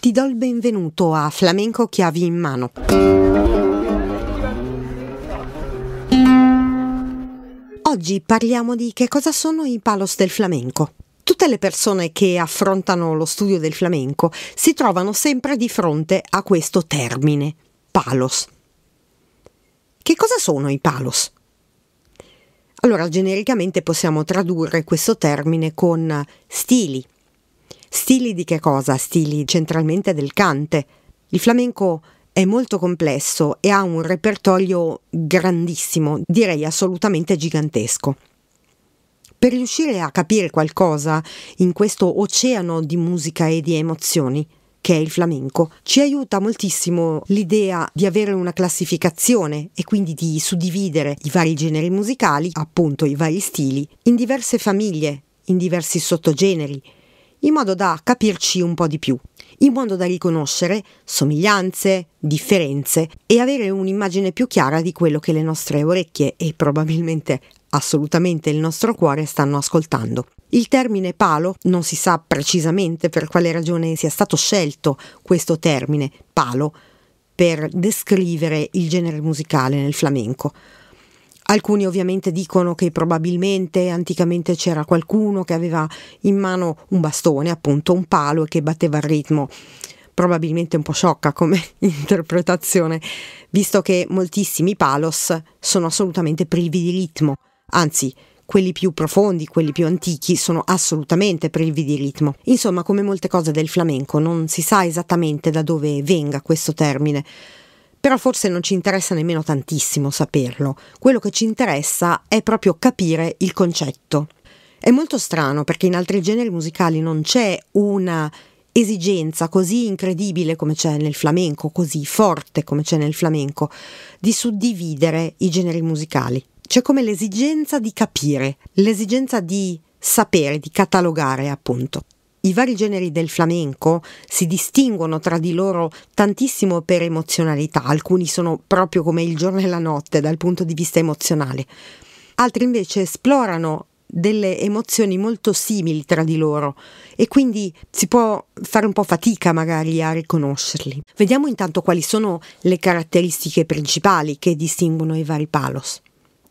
Ti do il benvenuto a Flamenco Chiavi in Mano. Oggi parliamo di che cosa sono i palos del flamenco. Tutte le persone che affrontano lo studio del flamenco si trovano sempre di fronte a questo termine, palos. Che cosa sono i palos? Allora, genericamente possiamo tradurre questo termine con stili, Stili di che cosa? Stili centralmente del cante. Il flamenco è molto complesso e ha un repertorio grandissimo, direi assolutamente gigantesco. Per riuscire a capire qualcosa in questo oceano di musica e di emozioni, che è il flamenco, ci aiuta moltissimo l'idea di avere una classificazione e quindi di suddividere i vari generi musicali, appunto i vari stili, in diverse famiglie, in diversi sottogeneri, in modo da capirci un po' di più, in modo da riconoscere somiglianze, differenze e avere un'immagine più chiara di quello che le nostre orecchie e probabilmente assolutamente il nostro cuore stanno ascoltando. Il termine palo non si sa precisamente per quale ragione sia stato scelto questo termine palo per descrivere il genere musicale nel flamenco. Alcuni ovviamente dicono che probabilmente anticamente c'era qualcuno che aveva in mano un bastone, appunto un palo e che batteva il ritmo. Probabilmente un po' sciocca come interpretazione, visto che moltissimi palos sono assolutamente privi di ritmo, anzi quelli più profondi, quelli più antichi, sono assolutamente privi di ritmo. Insomma, come molte cose del flamenco, non si sa esattamente da dove venga questo termine però forse non ci interessa nemmeno tantissimo saperlo. Quello che ci interessa è proprio capire il concetto. È molto strano perché in altri generi musicali non c'è una esigenza così incredibile come c'è nel flamenco, così forte come c'è nel flamenco, di suddividere i generi musicali. C'è come l'esigenza di capire, l'esigenza di sapere, di catalogare appunto. I vari generi del flamenco si distinguono tra di loro tantissimo per emozionalità, alcuni sono proprio come il giorno e la notte dal punto di vista emozionale, altri invece esplorano delle emozioni molto simili tra di loro e quindi si può fare un po' fatica magari a riconoscerli. Vediamo intanto quali sono le caratteristiche principali che distinguono i vari palos,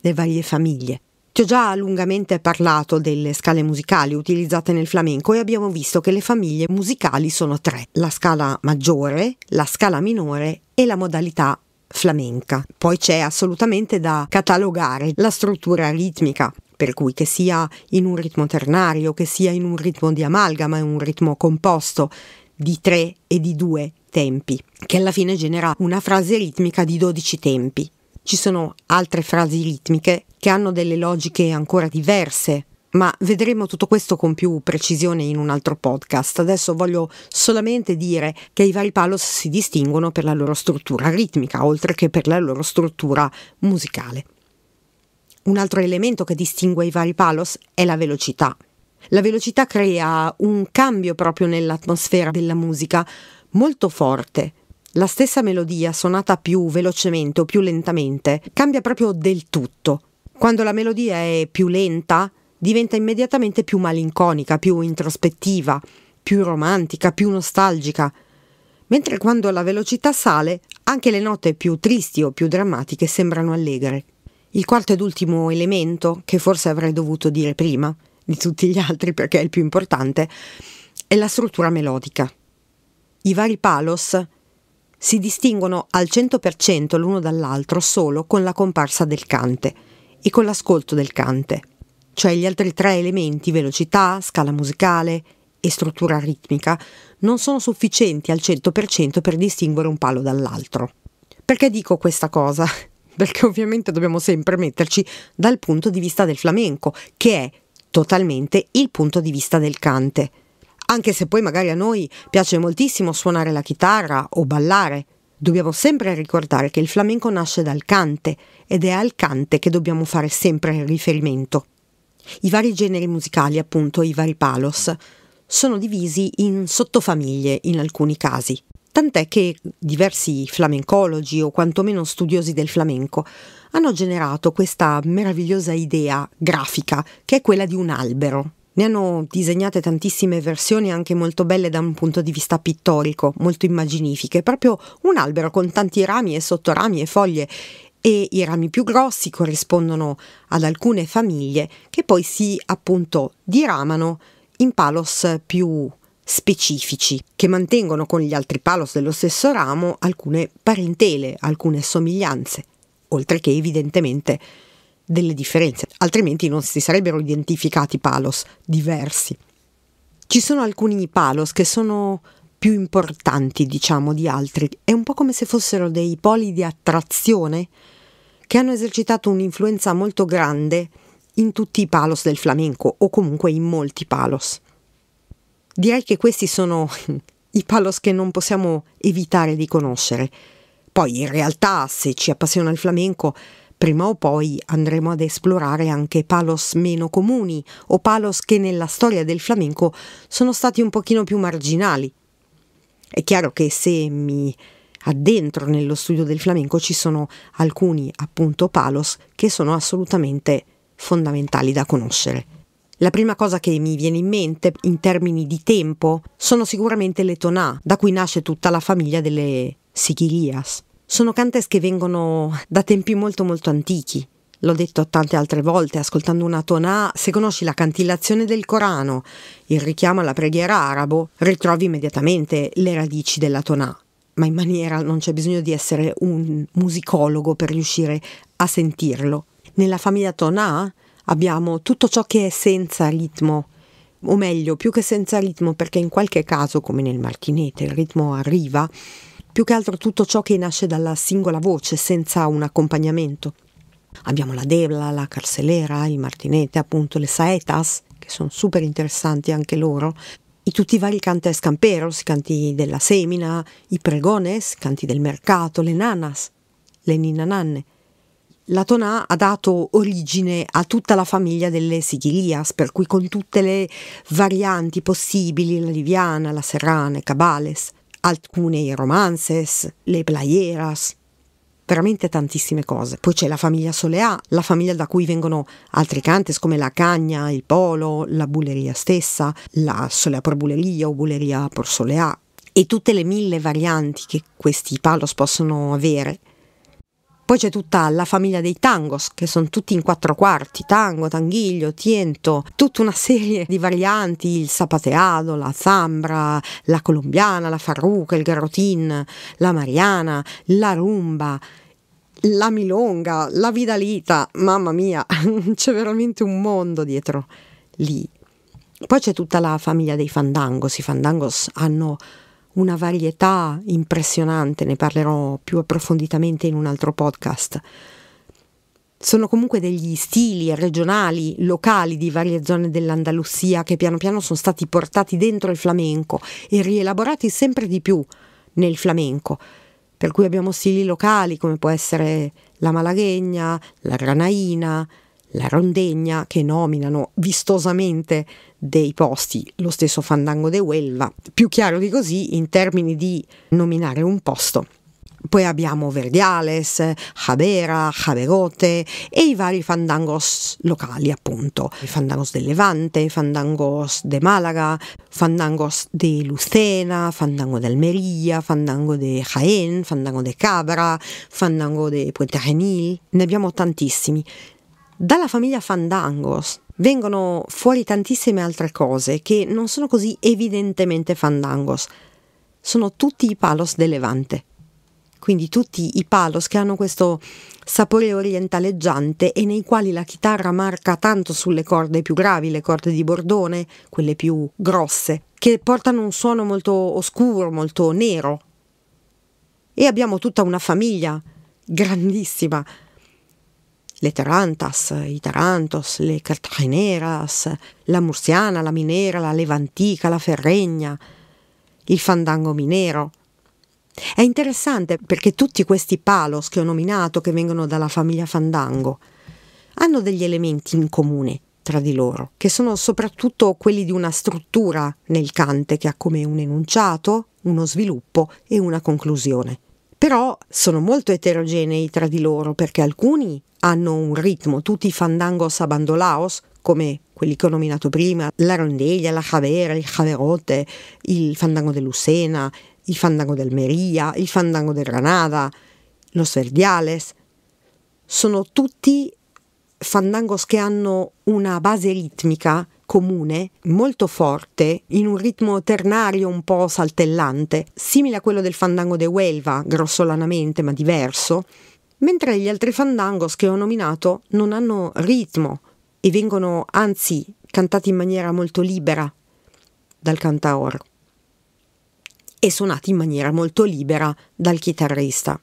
le varie famiglie. Ti ho già lungamente parlato delle scale musicali utilizzate nel flamenco e abbiamo visto che le famiglie musicali sono tre, la scala maggiore, la scala minore e la modalità flamenca. Poi c'è assolutamente da catalogare la struttura ritmica, per cui che sia in un ritmo ternario, che sia in un ritmo di amalgama, un ritmo composto di tre e di due tempi, che alla fine genera una frase ritmica di 12 tempi. Ci sono altre frasi ritmiche che hanno delle logiche ancora diverse, ma vedremo tutto questo con più precisione in un altro podcast. Adesso voglio solamente dire che i vari palos si distinguono per la loro struttura ritmica, oltre che per la loro struttura musicale. Un altro elemento che distingue i vari palos è la velocità. La velocità crea un cambio proprio nell'atmosfera della musica molto forte, la stessa melodia suonata più velocemente o più lentamente cambia proprio del tutto. Quando la melodia è più lenta, diventa immediatamente più malinconica, più introspettiva, più romantica, più nostalgica. Mentre quando la velocità sale, anche le note più tristi o più drammatiche sembrano allegre. Il quarto ed ultimo elemento, che forse avrei dovuto dire prima di tutti gli altri perché è il più importante, è la struttura melodica. I vari palos si distinguono al 100% l'uno dall'altro solo con la comparsa del cante e con l'ascolto del cante, cioè gli altri tre elementi, velocità, scala musicale e struttura ritmica, non sono sufficienti al 100% per distinguere un palo dall'altro. Perché dico questa cosa? Perché ovviamente dobbiamo sempre metterci dal punto di vista del flamenco, che è totalmente il punto di vista del cante anche se poi magari a noi piace moltissimo suonare la chitarra o ballare. Dobbiamo sempre ricordare che il flamenco nasce dal cante ed è al cante che dobbiamo fare sempre riferimento. I vari generi musicali, appunto, i vari palos, sono divisi in sottofamiglie in alcuni casi. Tant'è che diversi flamencologi o quantomeno studiosi del flamenco hanno generato questa meravigliosa idea grafica che è quella di un albero Ne hanno disegnate tantissime versioni anche molto belle da un punto di vista pittorico, molto immaginifiche, proprio un albero con tanti rami e sottorami e foglie. E i rami più grossi corrispondono ad alcune famiglie che poi si appunto diramano in palos più specifici che mantengono con gli altri palos dello stesso ramo alcune parentele, alcune somiglianze, oltre che evidentemente delle differenze, altrimenti non si sarebbero identificati palos diversi. Ci sono alcuni palos che sono più importanti, diciamo, di altri. È un po' come se fossero dei poli di attrazione che hanno esercitato un'influenza molto grande in tutti i palos del flamenco o comunque in molti palos. Direi che questi sono i palos che non possiamo evitare di conoscere. Poi in realtà, se ci appassiona il flamenco, prima o poi andremo ad esplorare anche palos meno comuni o palos che nella storia del flamenco sono stati un pochino più marginali. È chiaro che se mi addentro nello studio del flamenco ci sono alcuni appunto palos che sono assolutamente fondamentali da conoscere. La prima cosa che mi viene in mente in termini di tempo sono sicuramente le tonà, da cui nasce tutta la famiglia delle Sigilias. Sono cantes che vengono da tempi molto molto antichi. L'ho detto tante altre volte, ascoltando una tonà, se conosci la cantillazione del Corano, il richiamo alla preghiera arabo, ritrovi immediatamente le radici della tonà. Ma in maniera non c'è bisogno di essere un musicologo per riuscire a sentirlo. Nella famiglia tonà abbiamo tutto ciò che è senza ritmo, o meglio, più che senza ritmo, perché in qualche caso, come nel martinete, il ritmo arriva, più che altro tutto ciò che nasce dalla singola voce senza un accompagnamento. Abbiamo la debla, la carcelera, il martinete, appunto le saetas, che sono super interessanti anche loro, i tutti i vari cantes camperos, canti della semina, i pregones, canti del mercato, le nanas, le ninananne. La tonà ha dato origine a tutta la famiglia delle sigilias, per cui con tutte le varianti possibili, la liviana, la serrana, cabales, alcune romances, le playeras, veramente tantissime cose. Poi c'è la famiglia Soleá, la famiglia da cui vengono altri cantes come la cagna, il polo, la bulleria stessa, la Soleá por bulleria o bulleria por Soleá e tutte le mille varianti che questi palos possono avere poi c'è tutta la famiglia dei tangos, che sono tutti in quattro quarti, tango, tanguiglio, tiento, tutta una serie di varianti, il zapateado, la zambra, la colombiana, la farruca, il garrotin, la mariana, la rumba, la milonga, la vidalita, mamma mia, c'è veramente un mondo dietro lì. Poi c'è tutta la famiglia dei fandangos, i fandangos hanno una varietà impressionante, ne parlerò più approfonditamente in un altro podcast. Sono comunque degli stili regionali, locali di varie zone dell'Andalusia che piano piano sono stati portati dentro il flamenco e rielaborati sempre di più nel flamenco. Per cui abbiamo stili locali come può essere la malaguegna, la granaina, la rondegna che nominano vistosamente dei posti, lo stesso Fandango de Huelva, più chiaro di così in termini di nominare un posto. Poi abbiamo Verdiales, Javera, Javegote e i vari fandangos locali, appunto. I fandangos del Levante, fandangos de Malaga, fandangos de Lucena, fandango de Almería, fandango de Jaén, fandango de Cabra, fandango de Puente Genil. Ne abbiamo tantissimi. Dalla famiglia Fandangos vengono fuori tantissime altre cose che non sono così evidentemente Fandangos. Sono tutti i palos del Levante. Quindi tutti i palos che hanno questo sapore orientaleggiante e nei quali la chitarra marca tanto sulle corde più gravi, le corde di bordone, quelle più grosse, che portano un suono molto oscuro, molto nero. E abbiamo tutta una famiglia grandissima le Tarantas, i Tarantos, le Cartageneras, la Mursiana, la Minera, la Levantica, la Ferregna, il Fandango Minero. È interessante perché tutti questi palos che ho nominato, che vengono dalla famiglia Fandango, hanno degli elementi in comune tra di loro, che sono soprattutto quelli di una struttura nel cante che ha come un enunciato, uno sviluppo e una conclusione. Però sono molto eterogenei tra di loro perché alcuni hanno un ritmo, tutti i fandangos a bandolaos, come quelli che ho nominato prima, la rondeglia, la javera, il javerote, il fandango dell'Usena, il fandango del Meria, il fandango del Granada, los verdiales, sono tutti fandangos che hanno una base ritmica comune, molto forte, in un ritmo ternario un po' saltellante, simile a quello del fandango de Huelva, grossolanamente ma diverso, mentre gli altri fandangos che ho nominato non hanno ritmo e vengono anzi cantati in maniera molto libera dal cantaor e suonati in maniera molto libera dal chitarrista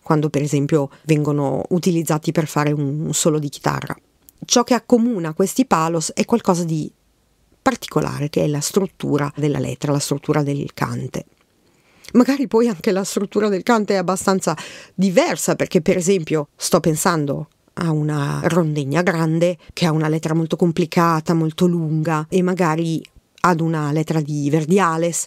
quando per esempio vengono utilizzati per fare un solo di chitarra. Ciò che accomuna questi palos è qualcosa di particolare, che è la struttura della lettera, la struttura del cante. Magari poi anche la struttura del cante è abbastanza diversa, perché per esempio sto pensando a una rondegna grande che ha una lettera molto complicata, molto lunga e magari ad una lettera di Verdiales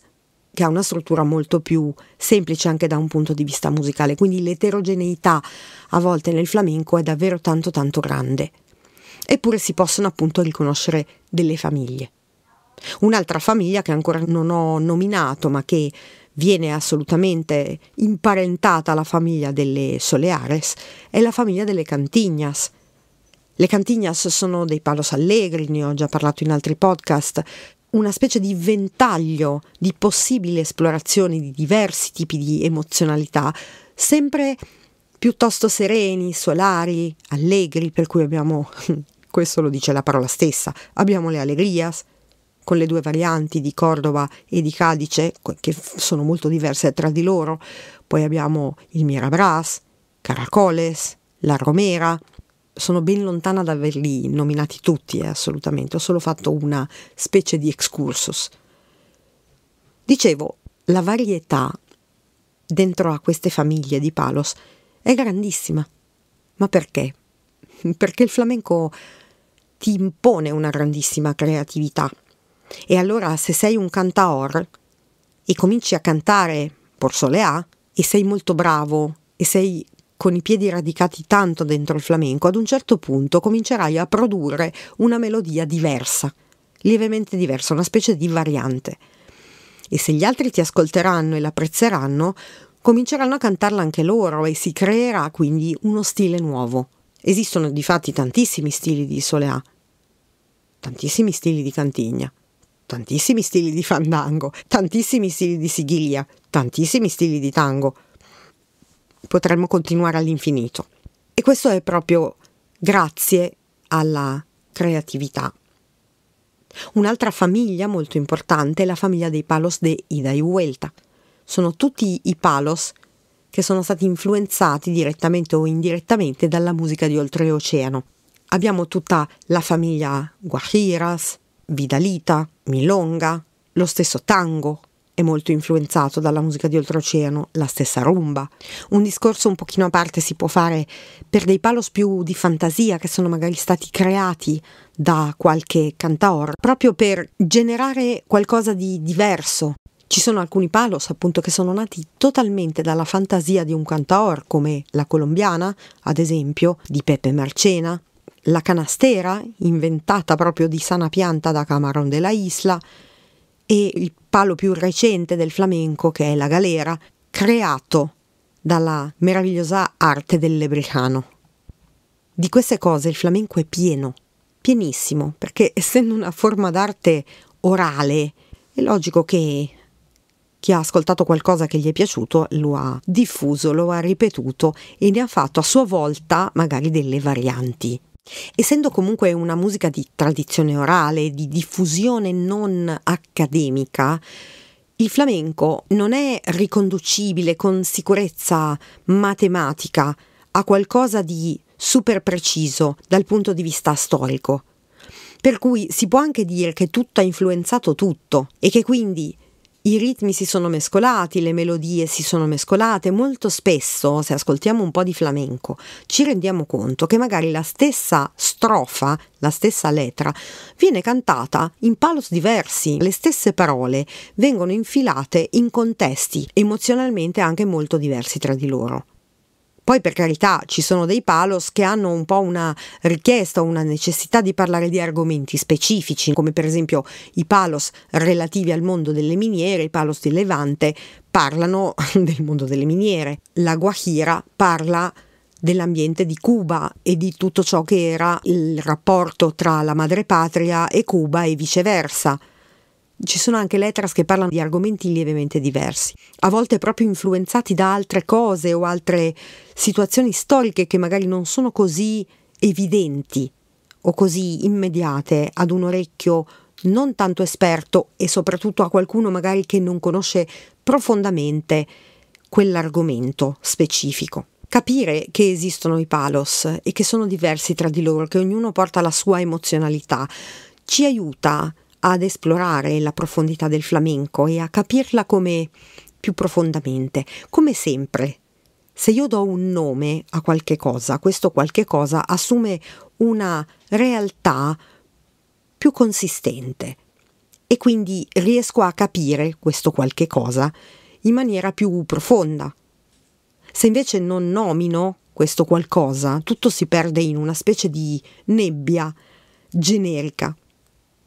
che ha una struttura molto più semplice anche da un punto di vista musicale, quindi l'eterogeneità a volte nel flamenco è davvero tanto tanto grande. Eppure si possono appunto riconoscere delle famiglie. Un'altra famiglia che ancora non ho nominato, ma che viene assolutamente imparentata alla famiglia delle Soleares, è la famiglia delle Cantignas. Le Cantignas sono dei palos allegri, ne ho già parlato in altri podcast, una specie di ventaglio di possibili esplorazioni di diversi tipi di emozionalità, sempre piuttosto sereni, solari, allegri, per cui abbiamo, questo lo dice la parola stessa, abbiamo le allegrias, con le due varianti di Cordova e di Cadice, che sono molto diverse tra di loro, poi abbiamo il Mirabras, Caracoles, la Romera, sono ben lontana da averli nominati tutti, eh, assolutamente, ho solo fatto una specie di excursus. Dicevo, la varietà dentro a queste famiglie di palos è grandissima. Ma perché? Perché il flamenco ti impone una grandissima creatività. E allora se sei un cantaor e cominci a cantare por soleá e sei molto bravo e sei con i piedi radicati tanto dentro il flamenco, ad un certo punto comincerai a produrre una melodia diversa, lievemente diversa, una specie di variante. E se gli altri ti ascolteranno e l'apprezzeranno, cominceranno a cantarla anche loro e si creerà quindi uno stile nuovo. Esistono di fatti tantissimi stili di soleá, tantissimi stili di cantigna, tantissimi stili di fandango, tantissimi stili di sigiglia, tantissimi stili di tango potremmo continuare all'infinito. E questo è proprio grazie alla creatività. Un'altra famiglia molto importante è la famiglia dei palos de Ida y Vuelta. Sono tutti i palos che sono stati influenzati direttamente o indirettamente dalla musica di oltreoceano. Abbiamo tutta la famiglia Guajiras, Vidalita, Milonga, lo stesso tango, è molto influenzato dalla musica di oltreoceano, la stessa rumba. Un discorso un pochino a parte si può fare per dei palos più di fantasia che sono magari stati creati da qualche cantaor, proprio per generare qualcosa di diverso. Ci sono alcuni palos appunto che sono nati totalmente dalla fantasia di un cantaor, come la colombiana, ad esempio, di Pepe Marcena, la canastera, inventata proprio di sana pianta da Camarón de la Isla, e il palo più recente del flamenco che è la galera, creato dalla meravigliosa arte del lebricano. Di queste cose il flamenco è pieno, pienissimo, perché essendo una forma d'arte orale, è logico che chi ha ascoltato qualcosa che gli è piaciuto lo ha diffuso, lo ha ripetuto e ne ha fatto a sua volta magari delle varianti. Essendo comunque una musica di tradizione orale, di diffusione non accademica, il flamenco non è riconducibile con sicurezza matematica a qualcosa di super preciso dal punto di vista storico. Per cui si può anche dire che tutto ha influenzato tutto e che quindi i ritmi si sono mescolati, le melodie si sono mescolate. Molto spesso, se ascoltiamo un po' di flamenco, ci rendiamo conto che magari la stessa strofa, la stessa lettera, viene cantata in palos diversi. Le stesse parole vengono infilate in contesti emozionalmente anche molto diversi tra di loro. Poi per carità ci sono dei palos che hanno un po' una richiesta, una necessità di parlare di argomenti specifici, come per esempio i palos relativi al mondo delle miniere, i palos di Levante parlano del mondo delle miniere. La Guajira parla dell'ambiente di Cuba e di tutto ciò che era il rapporto tra la madrepatria e Cuba e viceversa. Ci sono anche letras che parlano di argomenti lievemente diversi, a volte proprio influenzati da altre cose o altre situazioni storiche che magari non sono così evidenti o così immediate ad un orecchio non tanto esperto e soprattutto a qualcuno magari che non conosce profondamente quell'argomento specifico. Capire che esistono i palos e che sono diversi tra di loro, che ognuno porta la sua emozionalità, ci aiuta ad esplorare la profondità del flamenco e a capirla come più profondamente. Come sempre, se io do un nome a qualche cosa, questo qualche cosa assume una realtà più consistente e quindi riesco a capire questo qualche cosa in maniera più profonda. Se invece non nomino questo qualcosa, tutto si perde in una specie di nebbia generica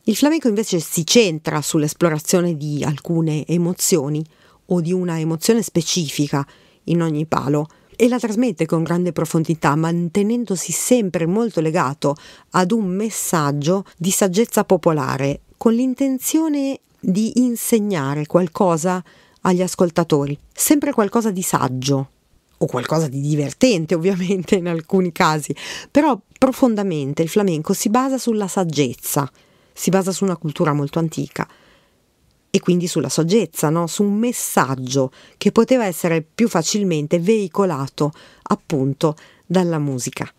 il flamenco invece si centra sull'esplorazione di alcune emozioni o di una emozione specifica in ogni palo e la trasmette con grande profondità, mantenendosi sempre molto legato ad un messaggio di saggezza popolare, con l'intenzione di insegnare qualcosa agli ascoltatori, sempre qualcosa di saggio o qualcosa di divertente ovviamente in alcuni casi, però profondamente il flamenco si basa sulla saggezza si basa su una cultura molto antica e quindi sulla saggezza, no? su un messaggio che poteva essere più facilmente veicolato appunto dalla musica.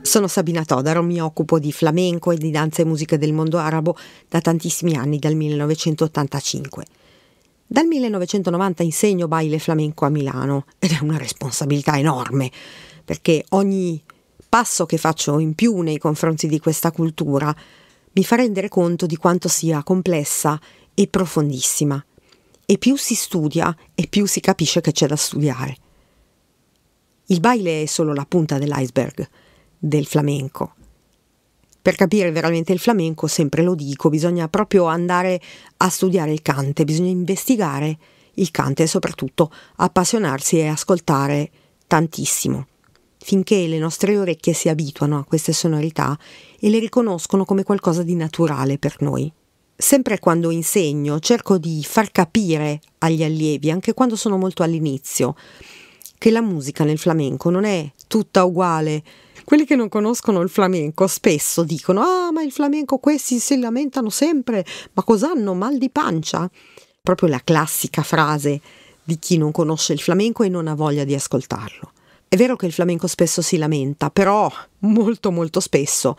Sono Sabina Todaro, mi occupo di flamenco e di danza e musica del mondo arabo da tantissimi anni, dal 1985. Dal 1990 insegno baile flamenco a Milano ed è una responsabilità enorme, perché ogni passo che faccio in più nei confronti di questa cultura mi fa rendere conto di quanto sia complessa e profondissima. E più si studia e più si capisce che c'è da studiare. Il baile è solo la punta dell'iceberg del flamenco. Per capire veramente il flamenco, sempre lo dico, bisogna proprio andare a studiare il cante, bisogna investigare il cante e soprattutto appassionarsi e ascoltare tantissimo finché le nostre orecchie si abituano a queste sonorità e le riconoscono come qualcosa di naturale per noi. Sempre quando insegno cerco di far capire agli allievi, anche quando sono molto all'inizio, che la musica nel flamenco non è tutta uguale. Quelli che non conoscono il flamenco spesso dicono Ah, ma il flamenco questi si lamentano sempre, ma cos'hanno? Mal di pancia? Proprio la classica frase di chi non conosce il flamenco e non ha voglia di ascoltarlo. È vero che il flamenco spesso si lamenta, però molto molto spesso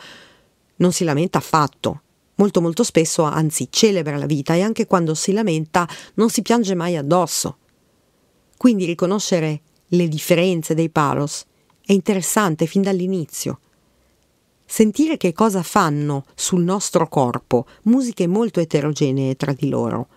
non si lamenta affatto. Molto molto spesso anzi celebra la vita e anche quando si lamenta non si piange mai addosso. Quindi riconoscere le differenze dei palos è interessante fin dall'inizio. Sentire che cosa fanno sul nostro corpo, musiche molto eterogenee tra di loro.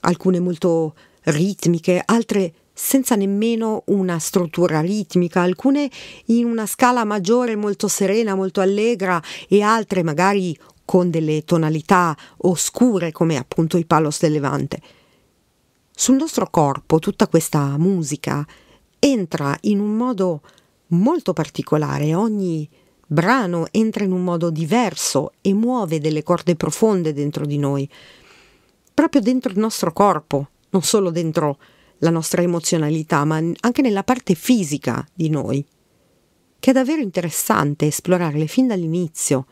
Alcune molto ritmiche, altre senza nemmeno una struttura ritmica, alcune in una scala maggiore molto serena, molto allegra e altre magari con delle tonalità oscure come appunto i palos del Levante. Sul nostro corpo tutta questa musica entra in un modo molto particolare, ogni brano entra in un modo diverso e muove delle corde profonde dentro di noi, proprio dentro il nostro corpo, non solo dentro la nostra emozionalità, ma anche nella parte fisica di noi, che è davvero interessante esplorarle fin dall'inizio,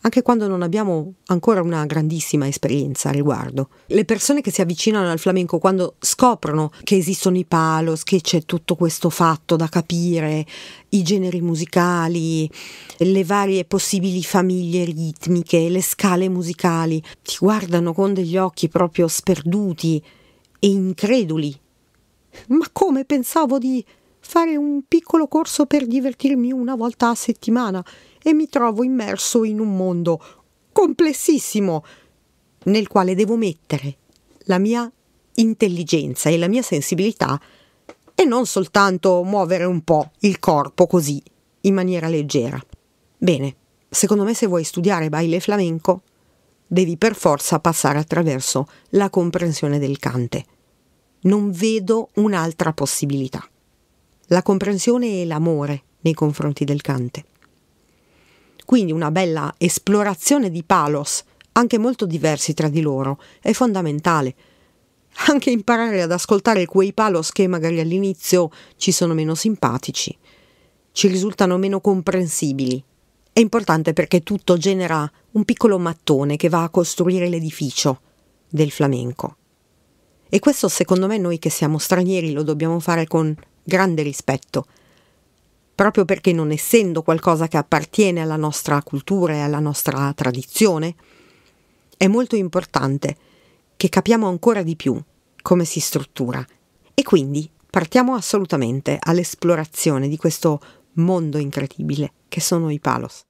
anche quando non abbiamo ancora una grandissima esperienza a riguardo. Le persone che si avvicinano al flamenco quando scoprono che esistono i palos, che c'è tutto questo fatto da capire, i generi musicali, le varie possibili famiglie ritmiche, le scale musicali, ti guardano con degli occhi proprio sperduti e increduli ma come pensavo di fare un piccolo corso per divertirmi una volta a settimana e mi trovo immerso in un mondo complessissimo nel quale devo mettere la mia intelligenza e la mia sensibilità e non soltanto muovere un po' il corpo così, in maniera leggera. Bene, secondo me se vuoi studiare baile flamenco, devi per forza passare attraverso la comprensione del cante. Non vedo un'altra possibilità. La comprensione e l'amore nei confronti del cante. Quindi una bella esplorazione di palos, anche molto diversi tra di loro, è fondamentale. Anche imparare ad ascoltare quei palos che magari all'inizio ci sono meno simpatici, ci risultano meno comprensibili. È importante perché tutto genera un piccolo mattone che va a costruire l'edificio del flamenco. E questo secondo me noi che siamo stranieri lo dobbiamo fare con grande rispetto proprio perché non essendo qualcosa che appartiene alla nostra cultura e alla nostra tradizione, è molto importante che capiamo ancora di più come si struttura e quindi partiamo assolutamente all'esplorazione di questo mondo incredibile che sono i palos.